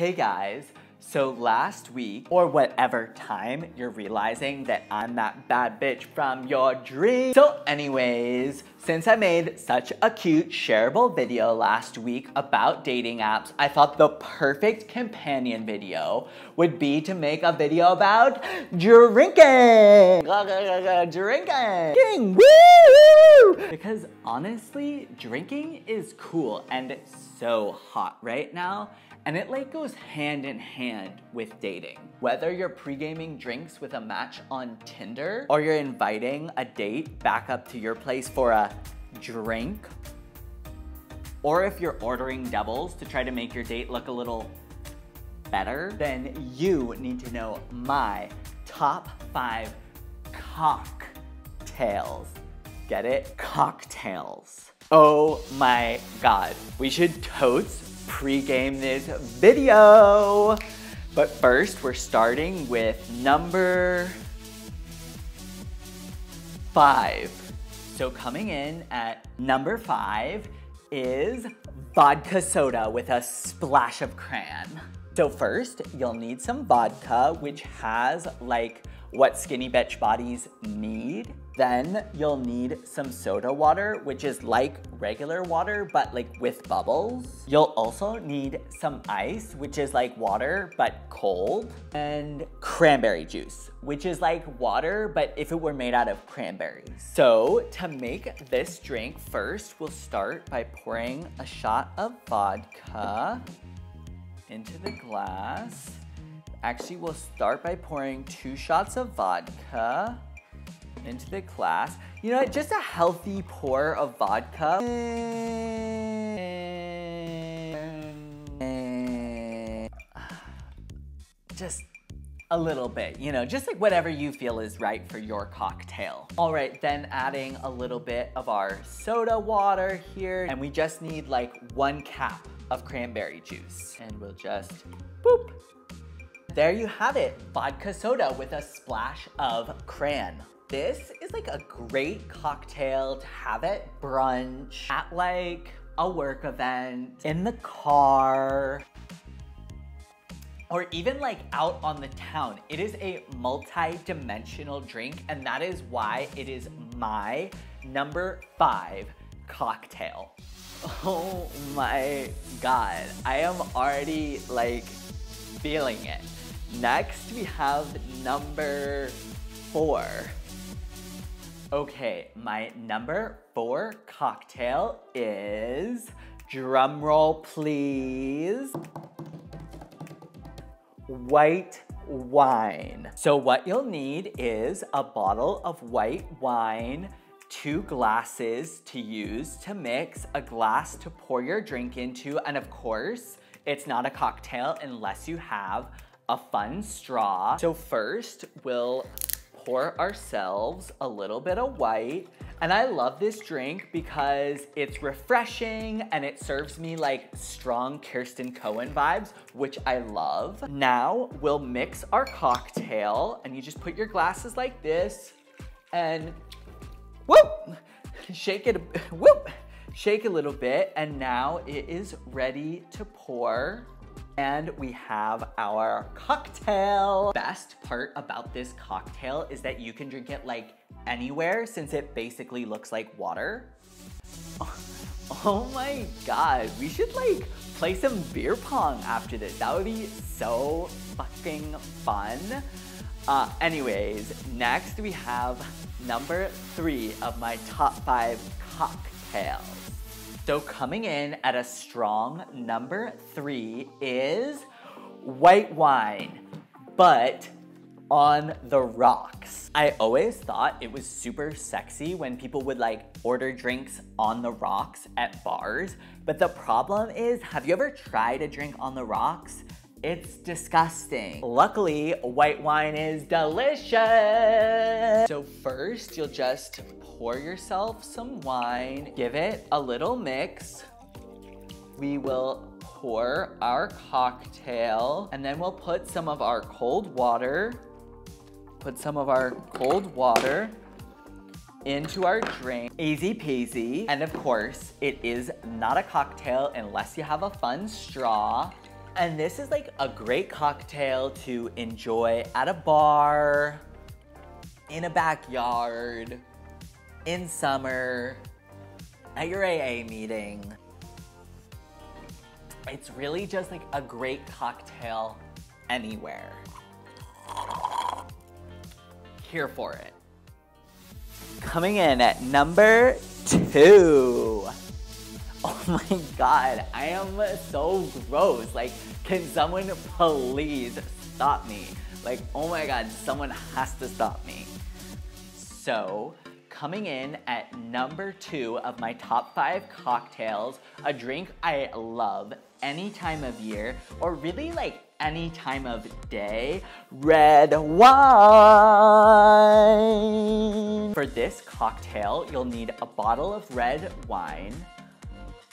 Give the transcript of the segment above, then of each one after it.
Hey guys, so last week, or whatever time you're realizing that I'm that bad bitch from your dream. So anyways, since I made such a cute shareable video last week about dating apps, I thought the perfect companion video would be to make a video about drinking. Drinking. Woo! Because honestly, drinking is cool and so hot right now and it like goes hand in hand with dating. Whether you're pre-gaming drinks with a match on Tinder or you're inviting a date back up to your place for a drink, or if you're ordering doubles to try to make your date look a little better, then you need to know my top five cocktails. Get it? Cocktails. Oh my God. We should totes pre-game this video. But first, we're starting with number five. So coming in at number five is vodka soda with a splash of cran. So first, you'll need some vodka, which has like what skinny bitch bodies need. Then you'll need some soda water, which is like regular water, but like with bubbles. You'll also need some ice, which is like water, but cold. And cranberry juice, which is like water, but if it were made out of cranberries. So to make this drink, first we'll start by pouring a shot of vodka into the glass. Actually, we'll start by pouring two shots of vodka into the glass. You know, just a healthy pour of vodka. Just a little bit, you know, just like whatever you feel is right for your cocktail. All right, then adding a little bit of our soda water here, and we just need like one cap of cranberry juice. And we'll just boop, there you have it, vodka soda with a splash of cran. This is like a great cocktail to have at brunch, at like a work event, in the car, or even like out on the town. It is a multi-dimensional drink and that is why it is my number five cocktail. Oh my God, I am already like feeling it. Next, we have number four. Okay, my number four cocktail is, drumroll please, white wine. So what you'll need is a bottle of white wine, two glasses to use to mix, a glass to pour your drink into, and of course, it's not a cocktail unless you have a fun straw. So first, we'll pour ourselves a little bit of white. And I love this drink because it's refreshing and it serves me like strong Kirsten Cohen vibes, which I love. Now we'll mix our cocktail and you just put your glasses like this and whoop, shake it, whoop, shake a little bit. And now it is ready to pour. And we have our cocktail. Best part about this cocktail is that you can drink it like anywhere since it basically looks like water. Oh my god, we should like play some beer pong after this. That would be so fucking fun. Uh, anyways, next we have number three of my top five cocktails. So coming in at a strong number three is white wine, but on the rocks. I always thought it was super sexy when people would like order drinks on the rocks at bars. But the problem is, have you ever tried a drink on the rocks? It's disgusting. Luckily, white wine is delicious. So first, you'll just pour yourself some wine, give it a little mix. We will pour our cocktail and then we'll put some of our cold water, put some of our cold water into our drink. Easy peasy. And of course, it is not a cocktail unless you have a fun straw. And this is like a great cocktail to enjoy at a bar, in a backyard, in summer, at your AA meeting. It's really just like a great cocktail anywhere. Here for it. Coming in at number two. Oh my god, I am so gross. Like, can someone please stop me? Like, oh my god, someone has to stop me. So, coming in at number two of my top five cocktails, a drink I love any time of year, or really like any time of day, red wine. For this cocktail, you'll need a bottle of red wine.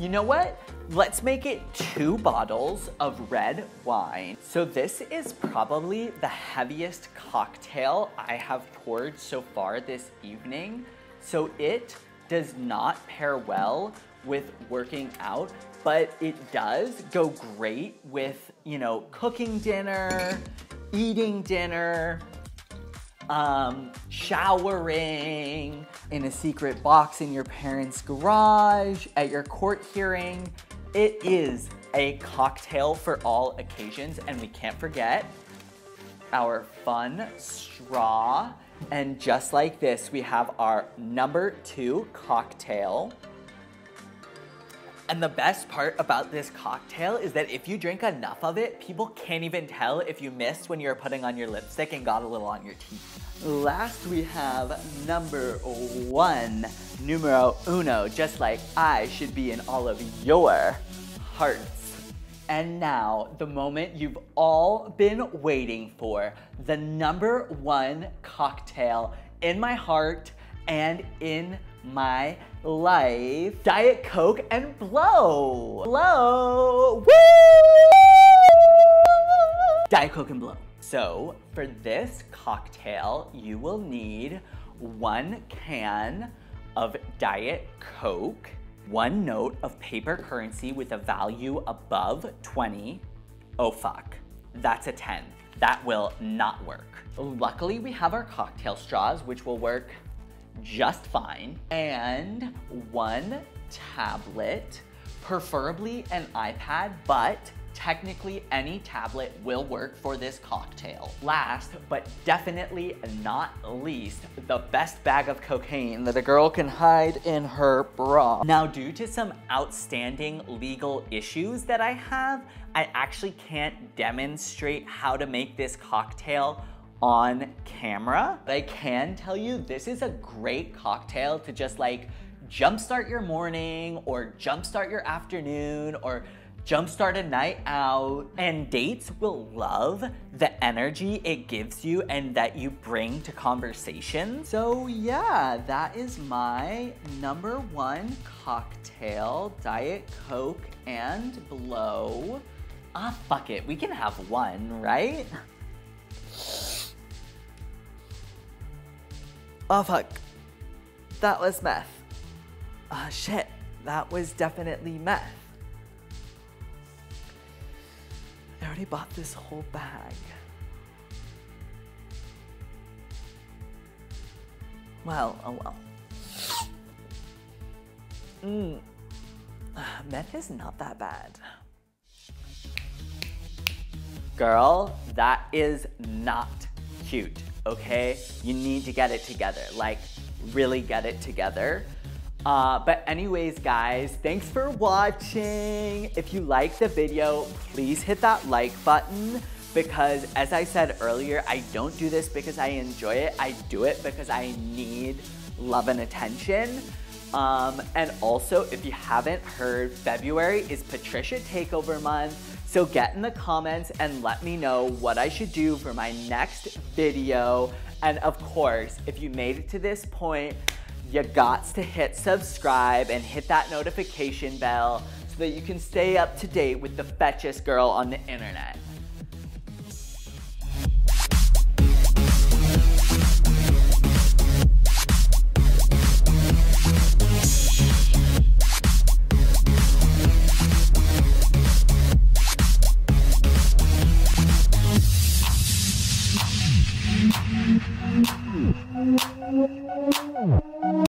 You know what? Let's make it two bottles of red wine. So this is probably the heaviest cocktail I have poured so far this evening. So it does not pair well with working out, but it does go great with, you know, cooking dinner, eating dinner, um, showering, in a secret box in your parents' garage, at your court hearing. It is a cocktail for all occasions, and we can't forget our fun straw. And just like this, we have our number two cocktail. And the best part about this cocktail is that if you drink enough of it, people can't even tell if you missed when you were putting on your lipstick and got a little on your teeth. Last we have number one, numero uno, just like I should be in all of your hearts. And now, the moment you've all been waiting for, the number one cocktail in my heart and in my life. Diet Coke and Blow. Blow. Woo! Diet Coke and Blow. So for this cocktail, you will need one can of Diet Coke, one note of paper currency with a value above 20. Oh fuck, that's a 10. That will not work. Luckily, we have our cocktail straws, which will work just fine, and one tablet, preferably an iPad, but technically any tablet will work for this cocktail. Last, but definitely not least, the best bag of cocaine that a girl can hide in her bra. Now, due to some outstanding legal issues that I have, I actually can't demonstrate how to make this cocktail on camera. But I can tell you this is a great cocktail to just like jumpstart your morning or jumpstart your afternoon or jumpstart a night out. And dates will love the energy it gives you and that you bring to conversation. So yeah, that is my number one cocktail, Diet Coke and Blow. Ah, fuck it, we can have one, right? Oh fuck. That was meth. Uh, shit. That was definitely meth. I already bought this whole bag. Well, oh well. Mmm. Meth is not that bad. Girl, that is not cute okay? You need to get it together, like really get it together. Uh, but anyways, guys, thanks for watching. If you like the video, please hit that like button because as I said earlier, I don't do this because I enjoy it. I do it because I need love and attention. Um, and also, if you haven't heard, February is Patricia Takeover Month. So get in the comments and let me know what I should do for my next video. And of course, if you made it to this point, you got to hit subscribe and hit that notification bell so that you can stay up to date with the fetchest girl on the internet.